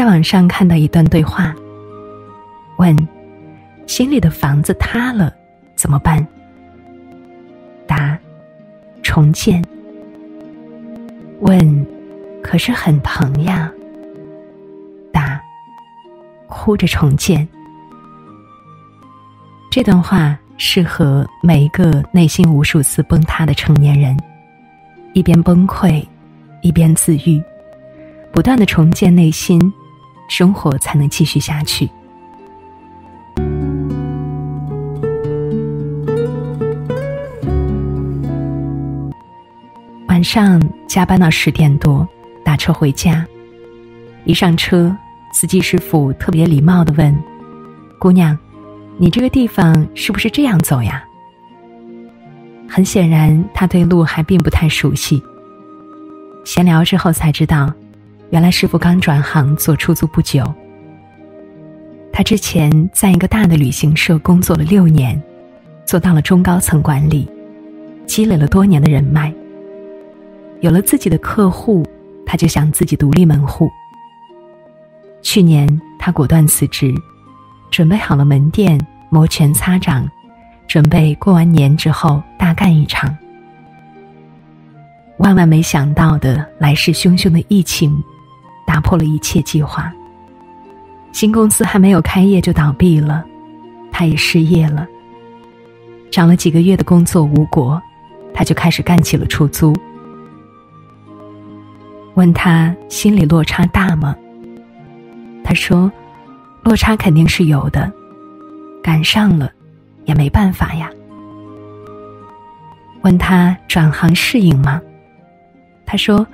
在网上看到一段对话，问：心里的房子塌了怎么办？答：重建。问：可是很疼呀。答：哭着重建。这段话适合每一个内心无数次崩塌的成年人，一边崩溃，一边自愈，不断的重建内心，生活才能继续下去。晚上加班到十点多，打车回家，一上车，司机师傅特别礼貌的问：“姑娘。”你这个地方是不是这样走呀？很显然，他对路还并不太熟悉。闲聊之后才知道，原来师傅刚转行做出租不久。他之前在一个大的旅行社工作了六年，做到了中高层管理，积累了多年的人脉。有了自己的客户，他就想自己独立门户。去年，他果断辞职。准备好了门店，摩拳擦掌，准备过完年之后大干一场。万万没想到的来势汹汹的疫情，打破了一切计划。新公司还没有开业就倒闭了，他也失业了。找了几个月的工作无果，他就开始干起了出租。问他心里落差大吗？他说。落差肯定是有的，赶上了，也没办法呀。问他转行适应吗？他说：“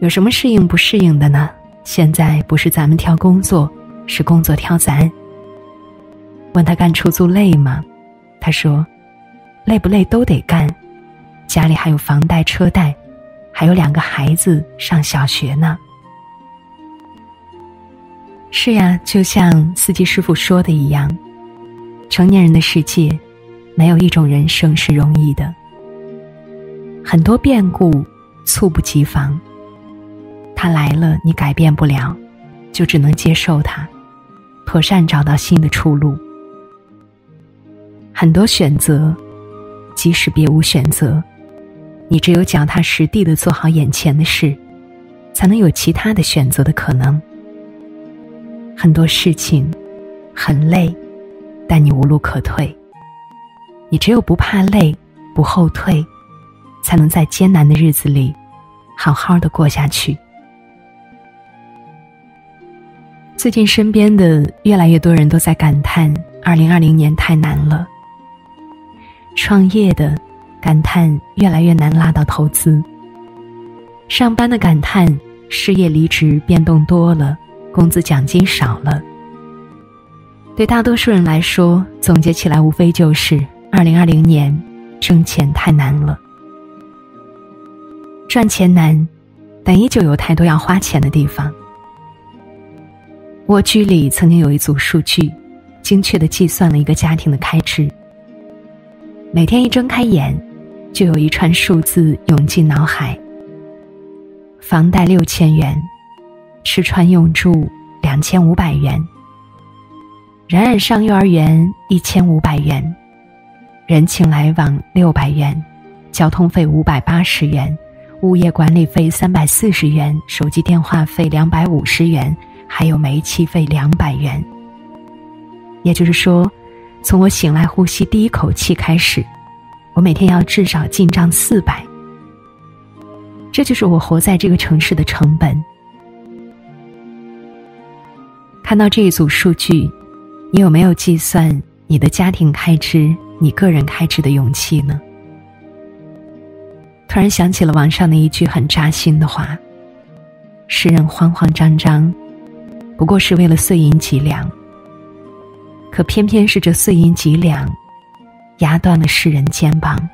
有什么适应不适应的呢？现在不是咱们挑工作，是工作挑咱。”问他干出租累吗？他说：“累不累都得干，家里还有房贷车贷，还有两个孩子上小学呢。”是呀，就像司机师傅说的一样，成年人的世界，没有一种人生是容易的。很多变故猝不及防，它来了你改变不了，就只能接受它，妥善找到新的出路。很多选择，即使别无选择，你只有脚踏实地的做好眼前的事，才能有其他的选择的可能。很多事情很累，但你无路可退。你只有不怕累，不后退，才能在艰难的日子里好好的过下去。最近身边的越来越多人都在感叹：二零二零年太难了。创业的感叹越来越难拉到投资。上班的感叹失业离职变动多了。工资奖金少了，对大多数人来说，总结起来无非就是二零二零年挣钱太难了。赚钱难，但依旧有太多要花钱的地方。蜗居里曾经有一组数据，精确的计算了一个家庭的开支。每天一睁开眼，就有一串数字涌进脑海：房贷六千元。吃穿用住两千五百元，冉冉上幼儿园一千五百元，人情来往六百元，交通费五百八十元，物业管理费三百四十元，手机电话费两百五十元，还有煤气费两百元。也就是说，从我醒来呼吸第一口气开始，我每天要至少进账四百。这就是我活在这个城市的成本。看到这一组数据，你有没有计算你的家庭开支、你个人开支的勇气呢？突然想起了网上的一句很扎心的话：“世人慌慌张张，不过是为了碎银几两。可偏偏是这碎银几两，压断了世人肩膀。”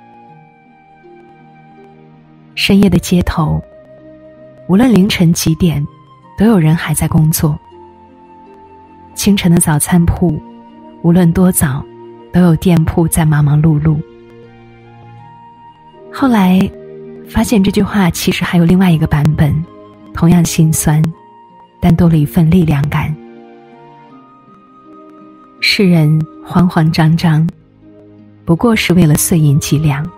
深夜的街头，无论凌晨几点，都有人还在工作。清晨的早餐铺，无论多早，都有店铺在忙忙碌碌。后来，发现这句话其实还有另外一个版本，同样心酸。但多了一份力量感。世人慌慌张张，不过是为了碎银几两。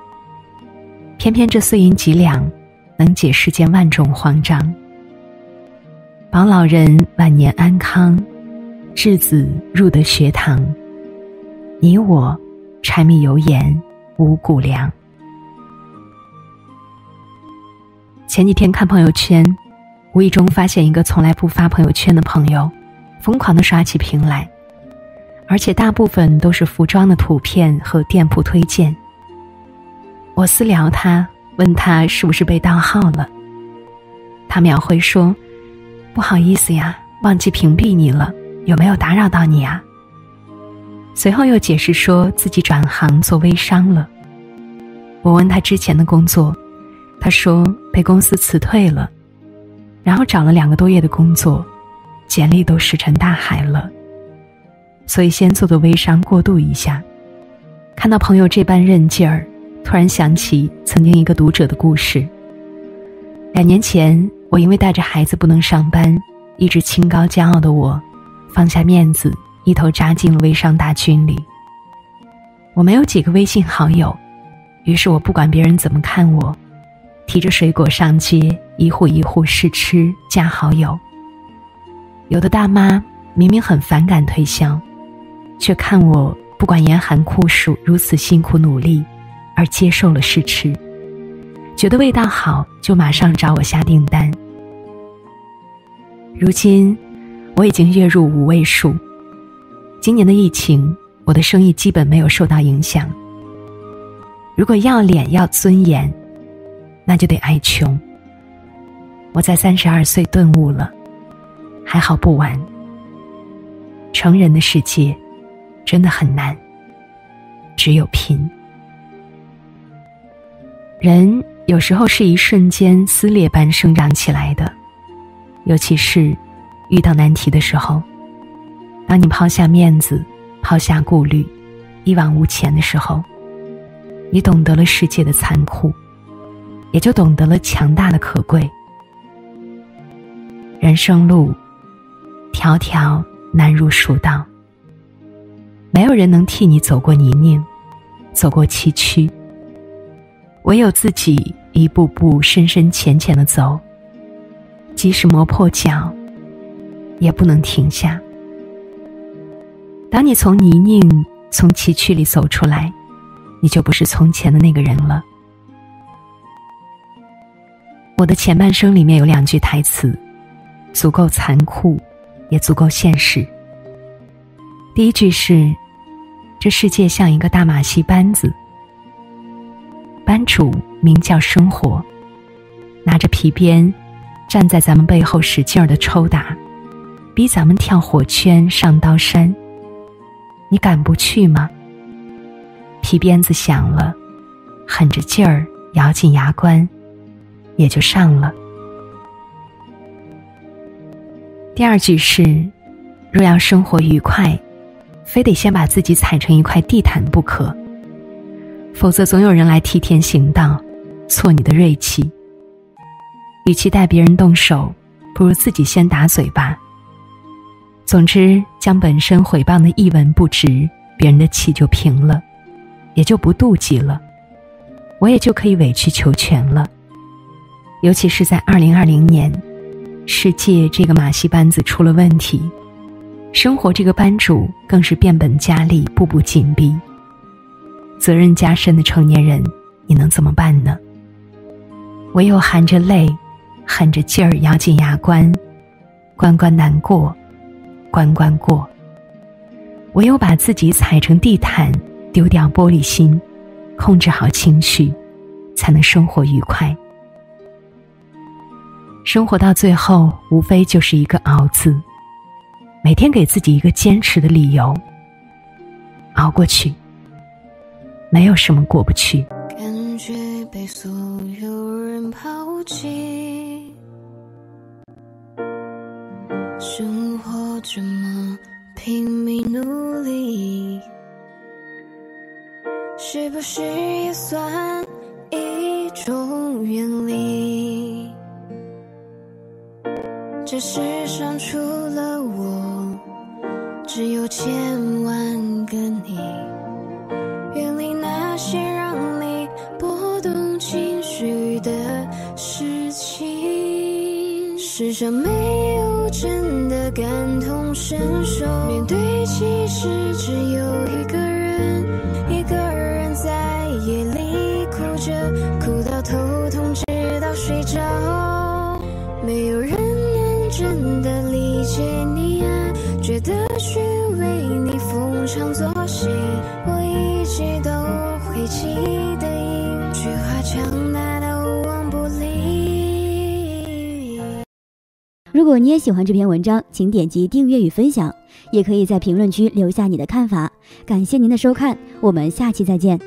偏偏这碎银几两，能解世间万种慌张。保老人晚年安康，稚子入得学堂。你我，柴米油盐五谷粮。前几天看朋友圈，无意中发现一个从来不发朋友圈的朋友，疯狂的刷起屏来，而且大部分都是服装的图片和店铺推荐。我私聊他，问他是不是被盗号了，他秒回说。不好意思呀，忘记屏蔽你了，有没有打扰到你啊？随后又解释说自己转行做微商了。我问他之前的工作，他说被公司辞退了，然后找了两个多月的工作，简历都石沉大海了。所以先做做微商过渡一下。看到朋友这般韧劲儿，突然想起曾经一个读者的故事。两年前。我因为带着孩子不能上班，一直清高骄傲的我，放下面子，一头扎进了微商大军里。我没有几个微信好友，于是我不管别人怎么看我，提着水果上街，一户一户试吃加好友。有的大妈明明很反感推销，却看我不管严寒酷暑如此辛苦努力，而接受了试吃。觉得味道好，就马上找我下订单。如今，我已经月入五位数。今年的疫情，我的生意基本没有受到影响。如果要脸要尊严，那就得挨穷。我在三十二岁顿悟了，还好不晚。成人的世界，真的很难，只有拼。人。有时候是一瞬间撕裂般生长起来的，尤其是遇到难题的时候，当你抛下面子、抛下顾虑、一往无前的时候，你懂得了世界的残酷，也就懂得了强大的可贵。人生路，条条难如蜀道，没有人能替你走过泥泞，走过崎岖，唯有自己。一步步深深浅浅的走，即使磨破脚，也不能停下。当你从泥泞、从崎岖里走出来，你就不是从前的那个人了。我的前半生里面有两句台词，足够残酷，也足够现实。第一句是：“这世界像一个大马戏班子。”班主名叫生活，拿着皮鞭，站在咱们背后使劲儿的抽打，逼咱们跳火圈上刀山。你敢不去吗？皮鞭子响了，狠着劲儿咬紧牙关，也就上了。第二句是：若要生活愉快，非得先把自己踩成一块地毯不可。否则，总有人来替天行道，挫你的锐气。与其带别人动手，不如自己先打嘴巴。总之，将本身毁谤的一文不值，别人的气就平了，也就不妒忌了，我也就可以委曲求全了。尤其是在二零二零年，世界这个马戏班子出了问题，生活这个班主更是变本加厉，步步紧逼。责任加深的成年人，你能怎么办呢？唯有含着泪，狠着劲儿，咬紧牙关，关关难过，关关过。唯有把自己踩成地毯，丢掉玻璃心，控制好情绪，才能生活愉快。生活到最后，无非就是一个“熬”字。每天给自己一个坚持的理由，熬过去。没有什么过不去。感觉被所有人抛弃，生活这么拼命努力，是不是也算一种远离？这世上除了我，只有千万个你。远离那些让你波动情绪的事情。世上没有真的感同身受，面对其实只有一个人，一个人在夜里哭着，哭到头痛，直到睡着。没有人真的理解你啊，觉得去为你逢场作戏。我一直都会记得一句话，强大到无往不利。如果你也喜欢这篇文章，请点击订阅与分享，也可以在评论区留下你的看法。感谢您的收看，我们下期再见。